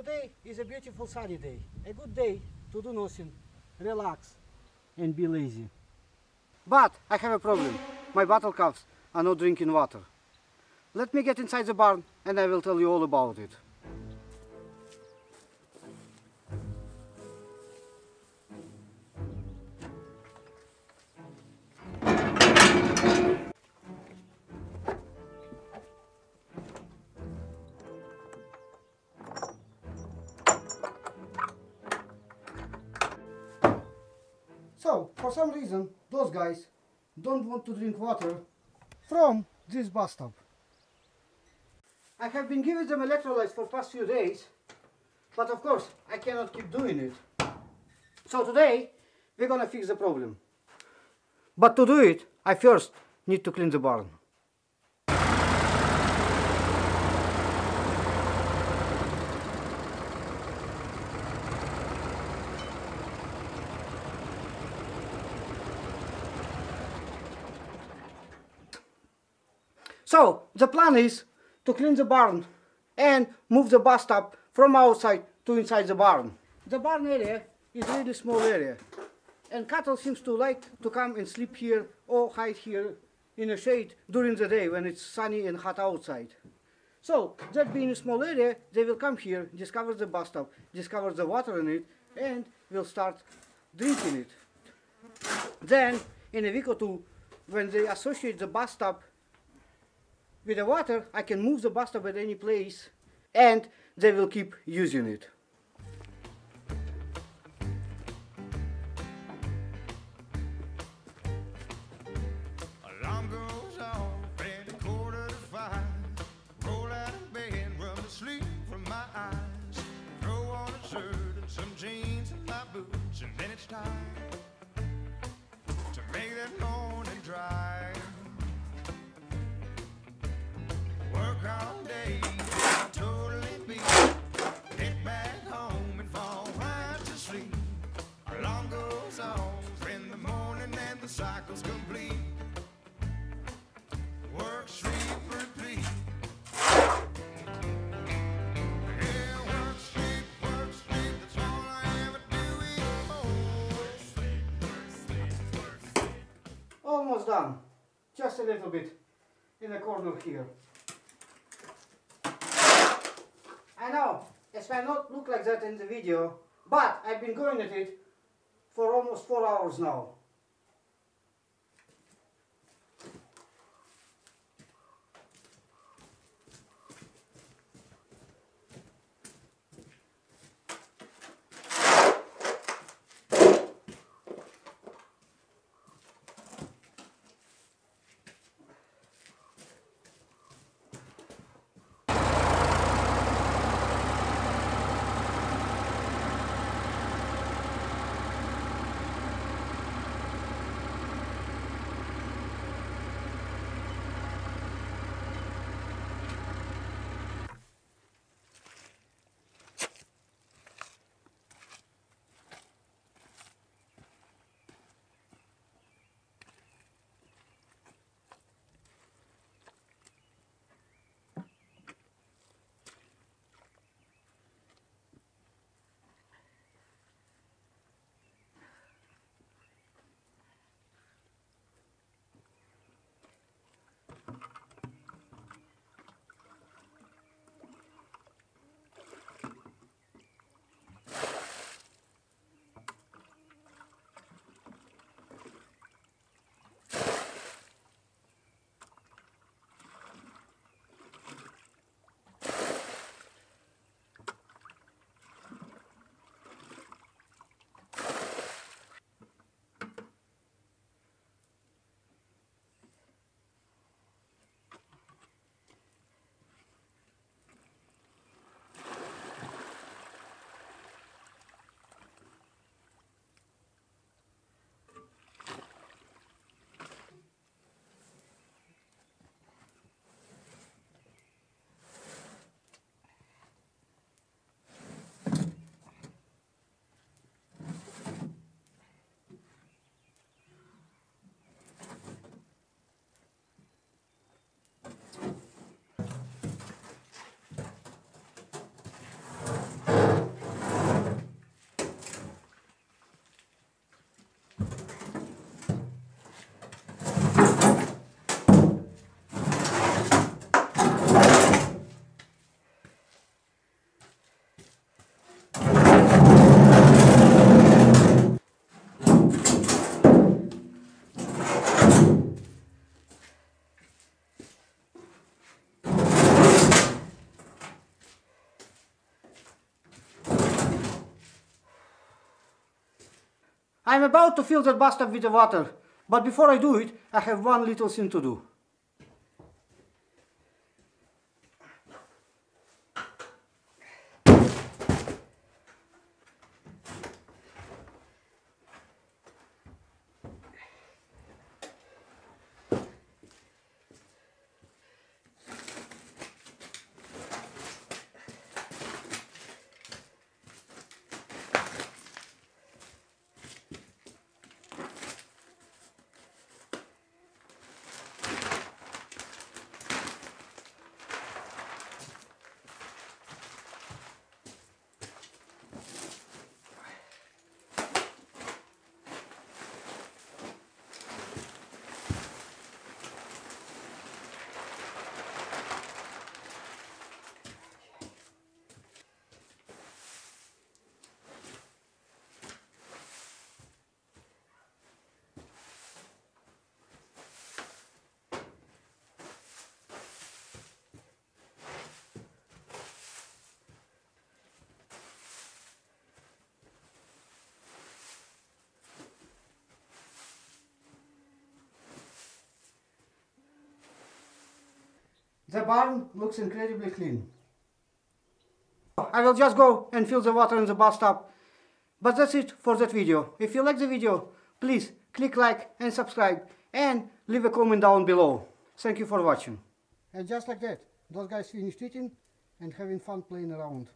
Today is a beautiful sunny day, a good day to do nothing, relax and be lazy. But I have a problem. My bottle calves are not drinking water. Let me get inside the barn and I will tell you all about it. For some reason, those guys don't want to drink water from this bathtub. I have been giving them electrolytes for past few days, but of course, I cannot keep doing it. So today, we're gonna fix the problem. But to do it, I first need to clean the barn. So the plan is to clean the barn and move the bus stop from outside to inside the barn. The barn area is really small area and cattle seems to like to come and sleep here or hide here in a shade during the day when it's sunny and hot outside. So that being a small area, they will come here, discover the bus stop, discover the water in it and will start drinking it. Then in a week or two, when they associate the bathtub with the water, I can move the bathtub at any place and they will keep using it. Cycle's complete. Work, repeat. Almost done. Just a little bit in the corner here. I know, it may not look like that in the video, but I've been going at it for almost four hours now. I'm about to fill that bathtub with the water, but before I do it, I have one little thing to do. The barn looks incredibly clean. I will just go and fill the water in the bathtub. But that's it for that video. If you like the video, please click like and subscribe and leave a comment down below. Thank you for watching. And just like that, those guys finished eating and having fun playing around.